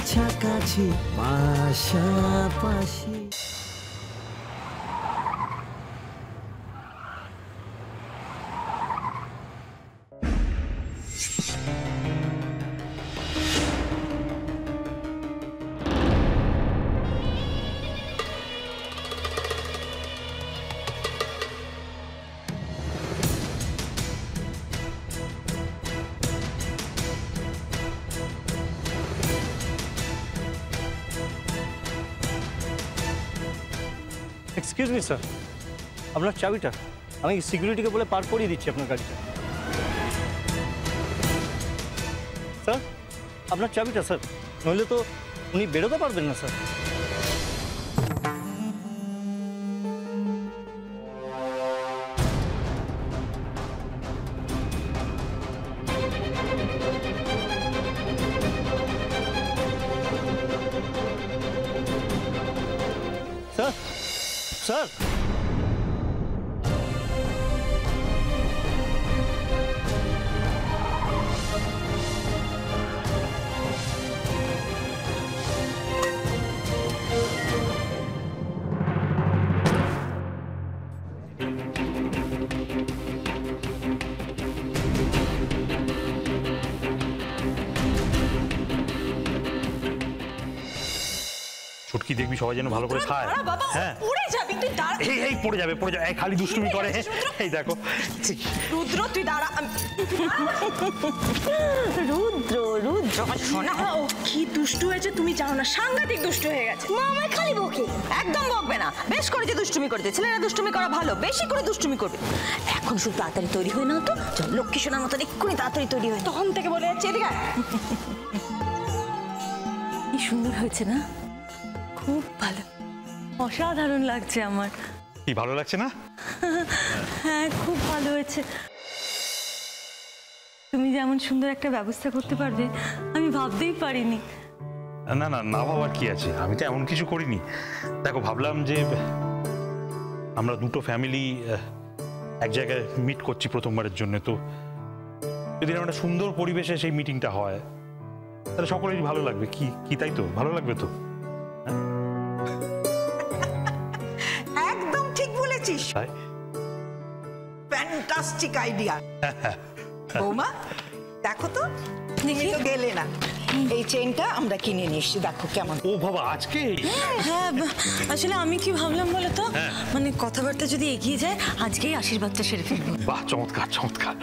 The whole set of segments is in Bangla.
কাছাকাছি পাশাপাশি এক্সকিউজ মি স্যার আপনার চাবিটা আমি সিকিউরিটিকে বলে পার করিয়ে দিচ্ছি আপনার গাড়িটা স্যার আপনার চাবিটা স্যার নইলে তো উনি বেরোতে পারবেন না স্যার স্যার सर। ছুটকি দেখবি সবাই যেন ভালো করে খায়। হ্যাঁ। পড়ে যাবি তুই দাঁড়া। এই এই পড়ে যাবে পড়ে যাবে। এই খালি দুষ্টুমি করে। এই দেখো। রুদ্র তুই দাঁড়া রুদ্র রুদ্র। শোনা ও কি দুষ্টু হয়েছে তুমি জানো না। সাংঘাতিক দুষ্টু হয়ে গেছে। মা আমার খালি বকে। একদম বকবে না। বেশ করে যে দুষ্টুমি করতে ছেলেরা দুষ্টুমি করা ভালো বেশি করে দুষ্টুমি করবে। এখন শুধু তাড়াতাড়ি তৈরি হয়ে নাও তো। চল লক্ষ্মী সোনার মতন এক্ষুনি তাড়াতাড়ি তৈরি হয়ে। তখন থেকে বলে যাচ্ছে এদিকে কি সুন্দর হয়েছে না? খুব ভালো। অসাধারণ লাগছে আমার। কি ভালো লাগছে না? হ্যাঁ খুব ভালো হয়েছে। তুমি যেমন সুন্দর একটা ব্যবস্থা করতে পারবে আমি ভাবতেই পারিনি। না না না ভাবার কি আছে? আমি তো এমন কিছু করিনি। দেখো ভাবলাম যে আমরা দুটো ফ্যামিলি এক জায়গায় মিট করছি প্রথমবারের জন্য তো যদি একটা সুন্দর পরিবেশে সেই মিটিংটা হয় তাহলে সকলেরই ভালো লাগবে। কি কি তাই তো? ভালো লাগবে তো? একদম বলেছিস ফ্যান্টাস্টিক আইডিয়া বৌমা দেখো তো তুমি তো গেলে না। এই চেনটা আমরা কিনে নিয়ে এসছি দেখো কেমন। ও বাবা আজকে? হ্যাঁ বা- আসলে আমি কি ভাবলাম বলো তো? মানে কথাবার্তা যদি এগিয়ে যায় আজকেই আশীর্বাদটা সেরে ফেলব। বাহ চমৎকার চমৎকার।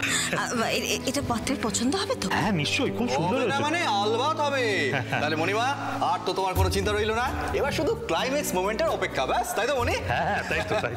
এটা পাত্রের পছন্দ হবে তো? হ্যাঁ নিশ্চয়ই খুব সুন্দর মানে আলবাত হবে। তাহলে মণিমা আর তো তোমার কোনো চিন্তা রইল না। এবার শুধু ক্লাইম্যাক্স মোমেন্টের অপেক্ষা ব্যাস তাই তো মনি হ্যাঁ হ্যাঁ তাই তো তাই